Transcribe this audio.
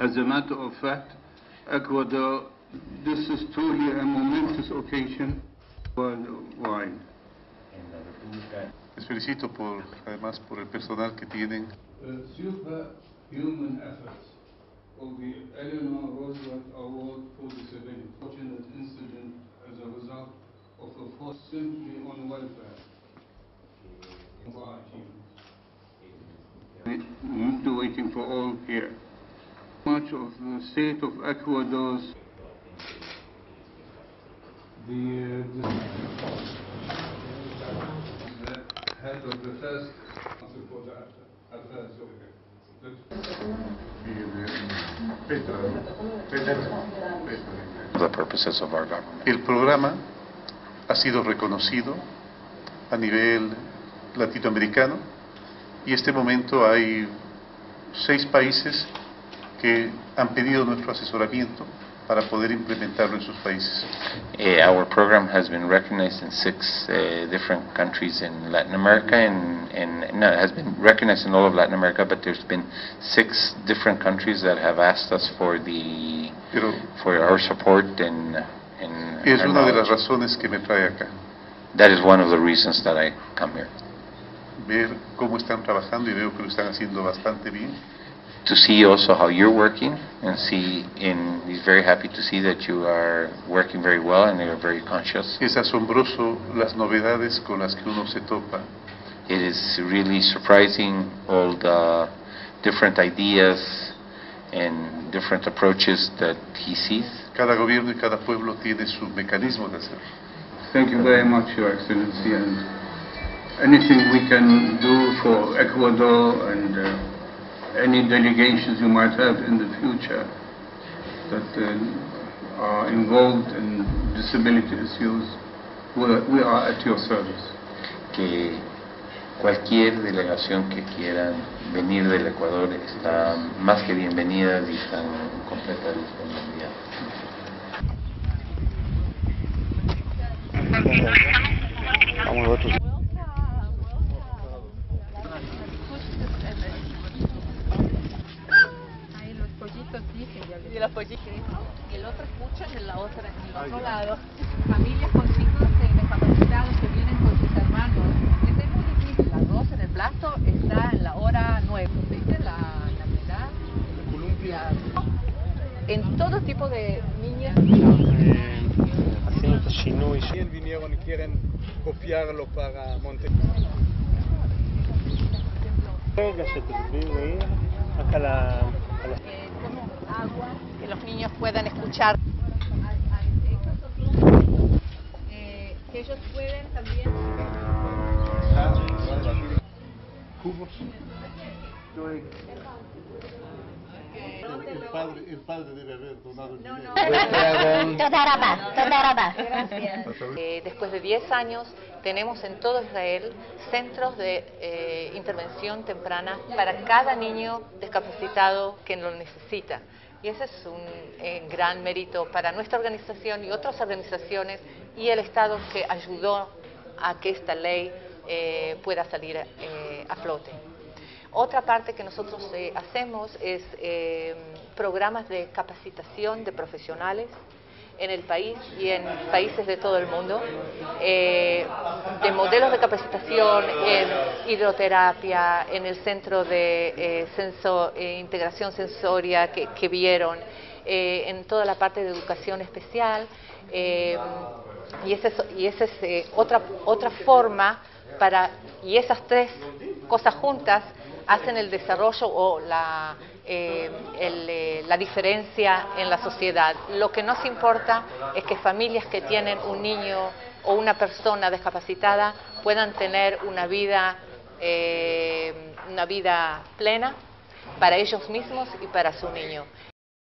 As a matter of fact, Ecuador, this is truly a momentous occasion worldwide. Les felicito por, además por el personal que tienen. The superhuman efforts of the Eleanor Roosevelt Award for the Civilian. Fortunate incident as a result of a force simply on welfare. For our achievements. We're still waiting for all here. Much of the state of Ecuador's the, uh, the head of the first council for the affairs of The purposes of our government. El programa ha sido reconocido a nivel latinoamericano y en este momento hay seis países que han pedido nuestro asesoramiento para poder implementarlo en sus países. Uh, our program has been recognized in six uh, different countries in Latin America, and, and no, it has been recognized in all of Latin America, but there's been six different countries that have asked us for the Pero for our support and and es una de las razones que me trae acá, That is one of the reasons that I come here ver cómo están trabajando y veo que lo están haciendo bastante bien. To see also how you're working and see. And he's very happy to see that you are working very well and you're very conscious. Es asombroso las novedades con las que uno se topa It is really surprising all the different ideas and different approaches that he sees. Cada gobierno y cada pueblo tiene su mecanismo de hacerlo. Thank you very much, Your Excellency, and anything we can do for Ecuador and uh, any delegations you might have in the future that uh, are involved in disability issues, we are at your service. Que cualquier delegación que quieran venir del Ecuador está más que bienvenida y están en completa disponibilidad. Y. Y el otro escucha en la otra, en el otro lado. Familias con hijos eh, discapacitados que vienen con sus hermanos. Este es muy difícil. El arroz en el plato está en la hora nueve. ¿Viste? La, la mitad. Ya. En todo tipo de niñas. haciendo shinui. vinieron y quieren copiarlo para Monte. Acá la, a la eh, que los niños puedan escuchar. Eh, que ellos pueden también. Cubos. El padre, el padre debe haber donado el dinero. Eh, después de 10 años tenemos en todo Israel centros de eh, intervención temprana para cada niño discapacitado que lo necesita. Y ese es un eh, gran mérito para nuestra organización y otras organizaciones y el Estado que ayudó a que esta ley eh, pueda salir eh, a flote. Otra parte que nosotros hacemos es programas de capacitación de profesionales en el país y en países de todo el mundo, eh, de modelos de capacitación en hidroterapia, en el centro de eh, senso- eh, integración sensoria que, que vieron, eh, en toda la parte de educación especial. eh, y esa es, y esa es eh, otra, otra forma para, y esas tres cosas juntas hacen el desarrollo o la, el, la diferencia en la sociedad. Lo que nos importa es que familias que tienen un niño o una persona discapacitada puedan tener una vida, eh, una vida plena para ellos mismos y para su niño.